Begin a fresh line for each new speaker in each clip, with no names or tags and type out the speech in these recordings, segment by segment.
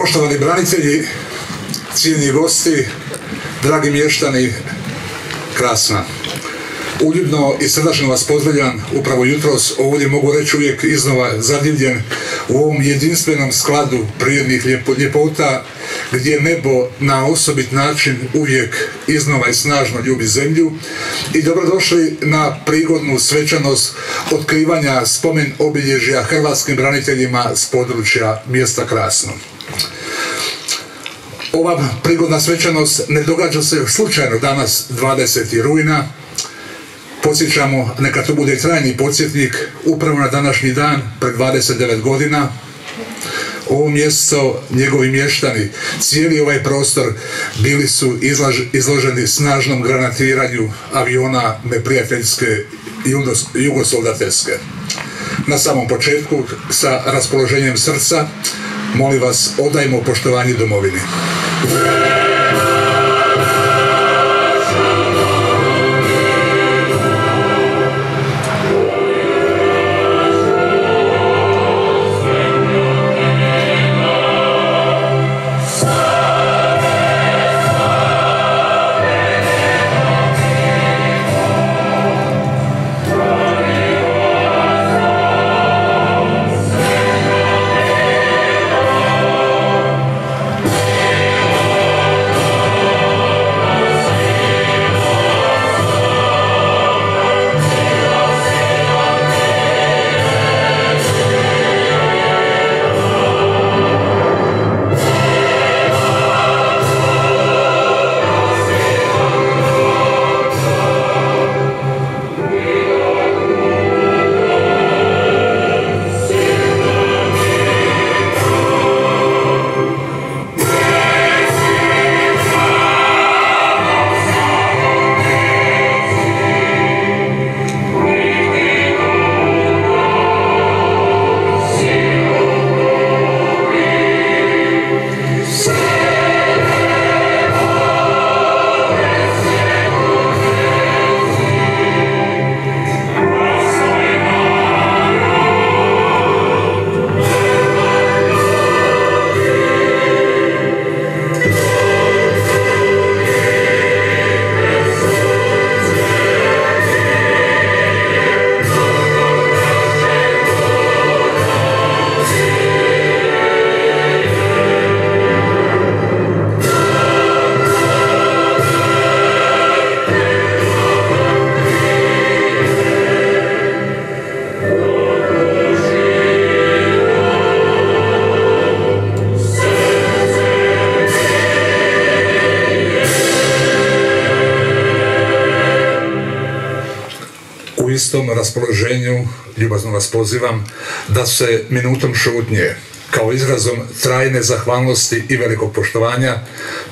Poštovani branitelji, cijenjeni gosti, dragi mještani Krasna. Uljudno i srdačno vas pozdravljam upravo jutros ovdje mogu reći uvijek iznova zadivljen u ovom jedinstvenom skladu prirodnih ljepota gdje nebo na osobit način uvijek iznova i snažno ljubi zemlju i dobrodošli na prigodnu svečanost otkrivanja spomen obilježja hrvatskim braniteljima s područja mjesta Krasno. Ova prigodna svečanost ne događa se slučajno danas 20. rujna. Podsjećamo, neka to bude trajni podsjetnik, upravo na današnji dan, pred 29 godina, ovo mjesto, njegovi mještani, cijeli ovaj prostor bili su izloženi snažnom granatiranju aviona neprijateljske jugosoldateske. Na samom početku, sa raspoloženjem srca, molim vas, odajmo poštovanje domovini. Raspoloženju ljubazno vas pozivam da se minutom šutnje kao izrazom trajne zahvalnosti i velikog poštovanja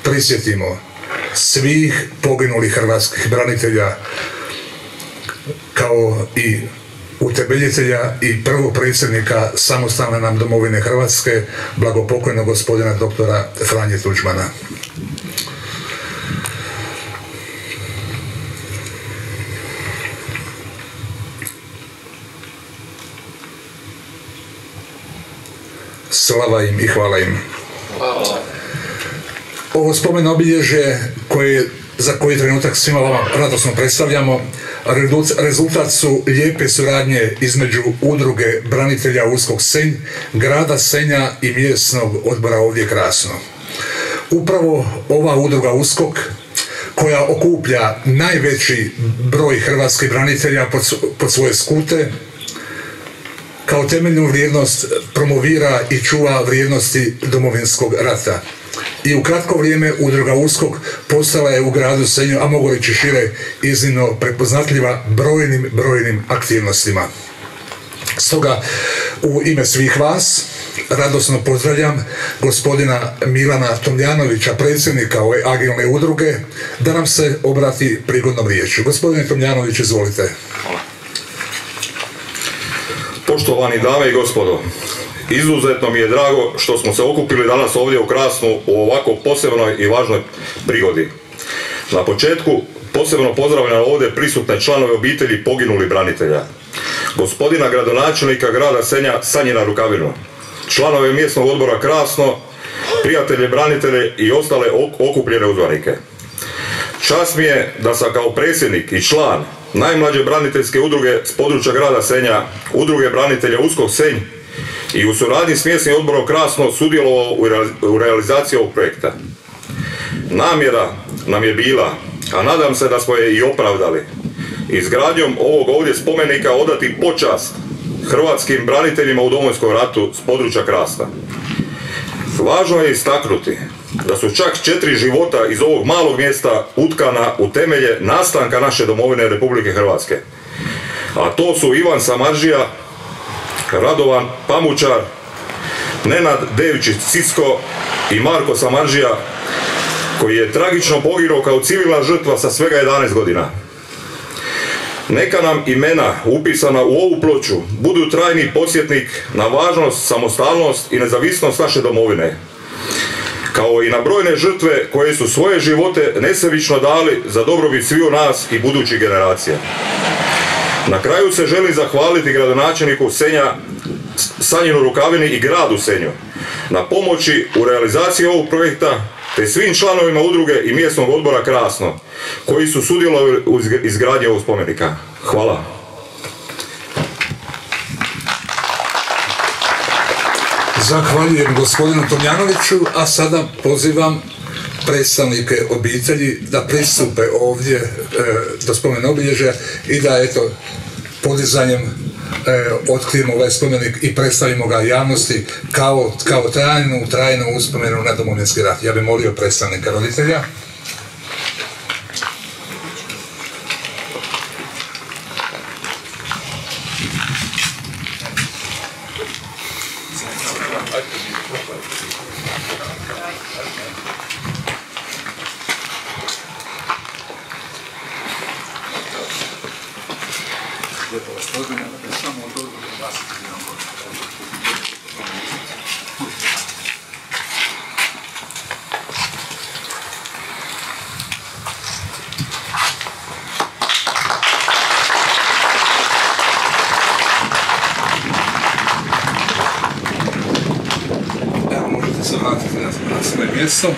prisjetimo svih poginulih hrvatskih branitelja kao i utemeljitelja i prvog predsjednika samostalne nam domovine Hrvatske, blagopokojnog gospodina doktora Franje Tuđmana. Slava im i hvala im. Ovo spomen obilježje koje, za koji trenutak svima vama radosno predstavljamo, rezultat su lijepe suradnje između udruge branitelja Uskog Senj, grada Senja i mjesnog odbora ovdje Krasno. Upravo ova udruga Uskog koja okuplja najveći broj hrvatskih branitelja pod, pod svoje skute, kao temeljnu vrijednost promovira i čuva vrijednosti domovinskog rata. I u kratko vrijeme udruga Uskog postala je u gradu Senju, a mogu reći šire, iznimno prepoznatljiva brojnim, brojnim aktivnostima. Stoga, u ime svih vas, radosno pozdravljam gospodina Milana Tomljanovića, predsjednika ove agilne udruge, da nam se obrati prigodnom riječju. Gospodine Tomljanović, izvolite.
Poštovani dame i gospodo, izuzetno mi je drago što smo se okupili danas ovdje u Krasnu u ovako posebnoj i važnoj prigodi. Na početku posebno pozdravljam ovdje prisutne članove obitelji poginuli branitelja. Gospodina gradonačelnika grada Senja Sanjina Rukavinu, članove mjesnog odbora Krasno prijatelje, branitelje i ostale okupljene uzvanike. Čast mi je da sam kao predsjednik i član najmlađe braniteljske udruge s područja grada Senja, udruge branitelja Uskog Senj i u suradnji s mjesnim odborom Krasno sudjelovao u realizaciji ovog projekta. Namjera nam je bila, a nadam se da smo je i opravdali, izgradnjom ovog ovdje spomenika odati počast hrvatskim braniteljima u Domovinskom ratu s područja Krasta. Važno je istaknuti da su čak četiri života iz ovog malog mjesta utkana u temelje nastanka naše domovine Republike Hrvatske. A to su Ivan Samaržija, Radovan Pamučar, Nenad Devičić Cisko i Marko Samaržija koji je tragično poginuo kao civilna žrtva sa svega 11 godina. Neka nam imena upisana u ovu ploču budu trajni posjetnik na važnost, samostalnost i nezavisnost naše domovine, kao i na brojne žrtve koje su svoje živote nesebično dali za dobrobit sviju nas i budućih generacija. Na kraju se želim zahvaliti gradonačelniku Senja Sanjinu Rukavini i gradu Senju na pomoći u realizaciji ovog projekta te svim članovima udruge i mjesnog odbora Krasno koji su sudjelovali u izgradnji ovog spomenika. Hvala.
Zahvaljujem gospodinu Tomjanoviću, a sada pozivam predstavnike obitelji da pristupe ovdje e, do spomen obilježja i da eto podizanjem e, otkrijemo ovaj spomenik i predstavimo ga javnosti kao, kao trajnu, trajnu uspomenu na domovinski rat. Ja bih molio predstavnika roditelja. выпало с ноги, наверное, самого долгого 20 миллионов год. место.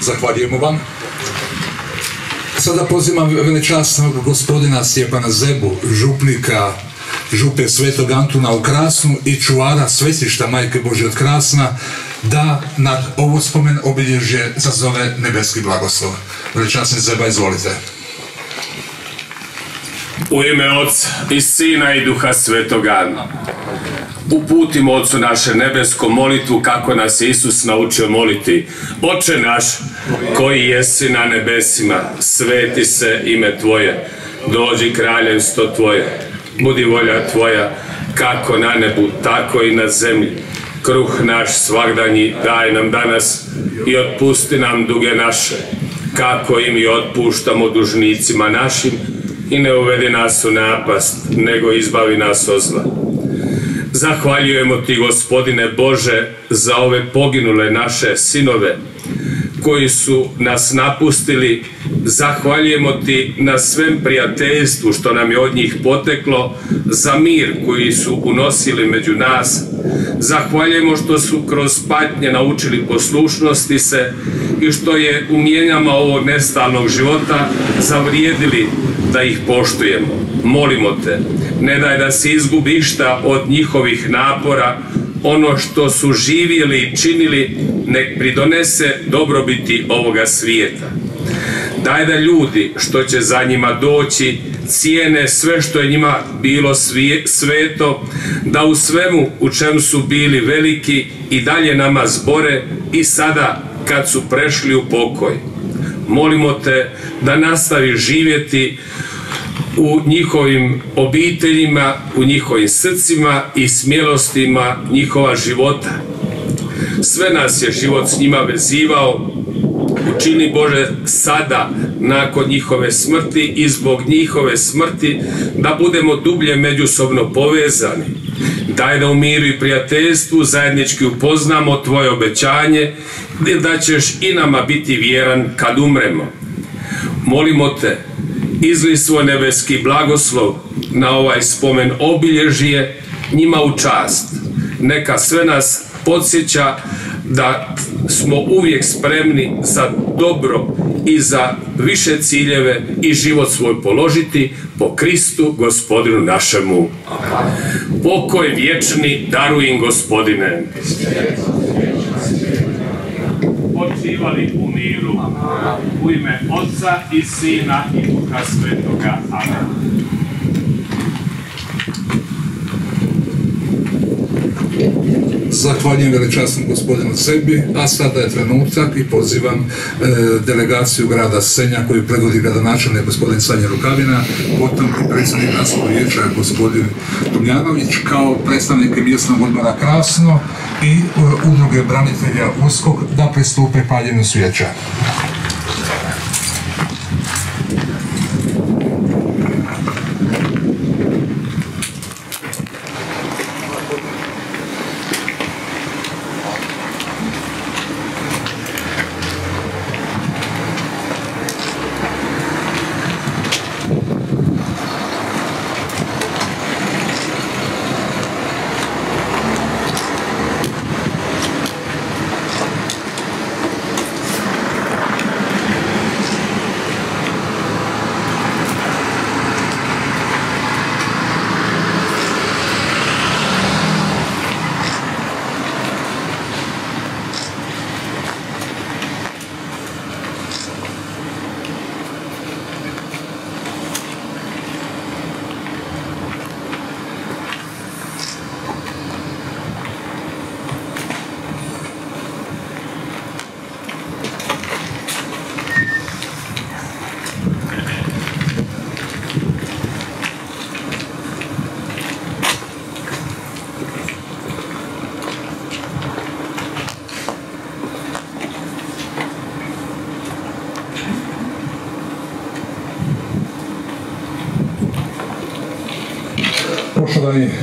Захвалим вам. Sada pozivam velečasnog gospodina Stjepana Zebu, župnika župe Svetog Antuna u Krasnu i čuvara svetišta Majke Bože od Krasna da na ovo spomen obilježje zazove nebeski blagoslov. Velečasni Zeba, izvolite.
U ime Otca i Sina i Duha Svetoga uputimo Otcu naše nebesko molitvu kako nas Isus naučio moliti. Oče naš koji jesi na nebesima, sveti se ime Tvoje, dođi kraljevstvo Tvoje, budi volja Tvoja kako na nebu, tako i na zemlji. Kruh naš svagdanji daj nam danas i otpusti nam duge naše, kako i mi otpuštamo dužnicima našim i ne uvedi nas u napast, nego izbavi nas od zla. Zahvaljujemo ti gospodine Bože za ove poginule naše sinove koji su nas napustili. Zahvaljujemo ti na svem prijateljstvu što nam je od njih poteklo, za mir koji su unosili među nas. Zahvaljujemo što su kroz patnje naučili poslušnosti se i što je u mijenjama ovog nestalnog života zavrijedili da ih poštujemo. Molimo te, ne daj da se izgubi išta od njihovih napora, ono što su živjeli i činili, nek pridonese dobrobiti ovoga svijeta. Daj da ljudi što će za njima doći cijene sve što je njima bilo sveto, da u svemu u čem su bili veliki i dalje nama zbore i sada kad su prešli u pokoj. Molimo te da nastavi živjeti u njihovim obiteljima, u njihovim srcima i smjelostima njihova života. Sve nas je život s njima vezivao, učini Bože sada nakon njihove smrti i zbog njihove smrti da budemo dublje međusobno povezani. Daj da u miru i prijateljstvu zajednički upoznamo Tvoje obećanje da ćeš i nama biti vjeran kad umremo. Molimo te izli svoj nebeski blagoslov na ovaj spomen obilježije njima u čast neka sve nas podsjeća da smo uvijek spremni za dobro i za više ciljeve i život svoj položiti po Kristu gospodinu našemu. Pokoj vječni darujem gospodine. Počivali u miru. U ime Otca i Sina i Duha Svetoga. Amen.
Zahvaljujem veličasnom gospodinu sebi, a sada je trenutak i pozivam e, delegaciju grada Senja koju predvodi gradonačelnik gospodin Sanja Rukavina, potom i predsjednik gradskog vijeća gospodin Tomljanović, kao predstavnike mjesnog odbora Krasno i e, udruge branitelja Uskog da pristupe paljenju svijeća.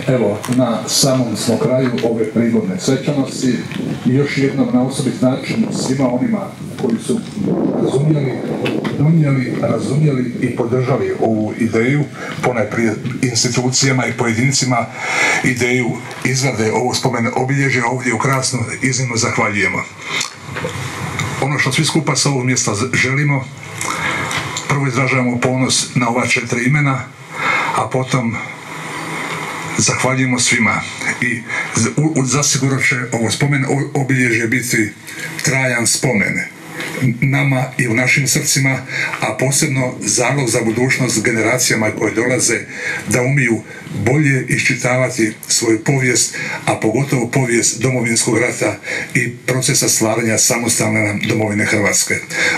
Evo, na samom smo kraju ove prigodne svečanosti i još jednom na osobit način svima onima koji su razumjeli, donijeli, razumjeli i podržali ovu ideju, ponajprije institucijama i pojedincima ideju izrade ovog spomen obilježja ovdje u Krasnu iznimno zahvaljujemo. Ono što svi skupa sa ovog mjesta želimo, prvo izražavamo ponos na ova četiri imena, a potom zahvaljujemo svima. I zasigurno će ovo spomen obilježje biti trajan spomen nama i u našim srcima, a posebno zalog za budućnost generacijama koje dolaze da umiju bolje iščitavati svoju povijest, a pogotovo povijest domovinskog rata i procesa stvaranja samostalne nam domovine Hrvatske.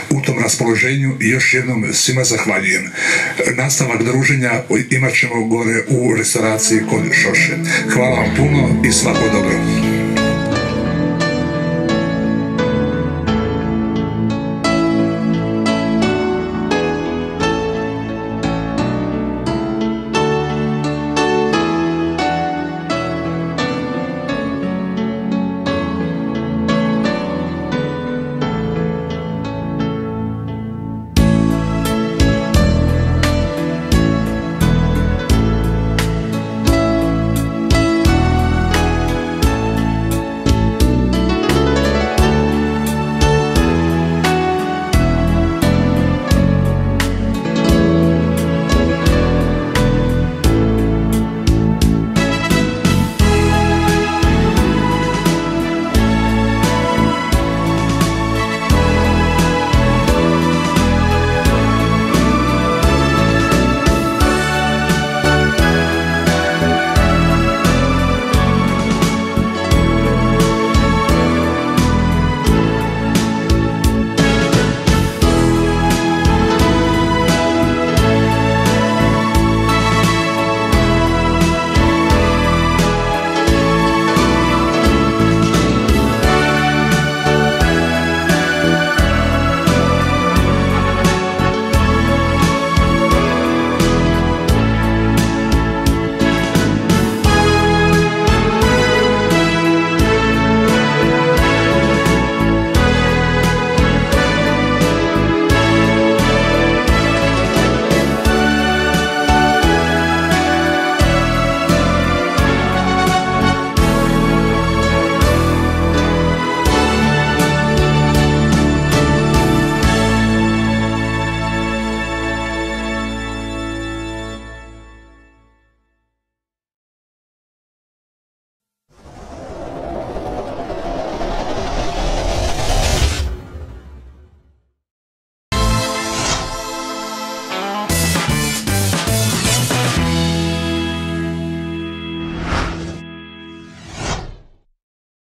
U tom raspoloženju još jednom svima zahvaljujem. Nastavak druženja imat ćemo gore u restauraciji kod Šoše. Hvala vam puno i svako dobro.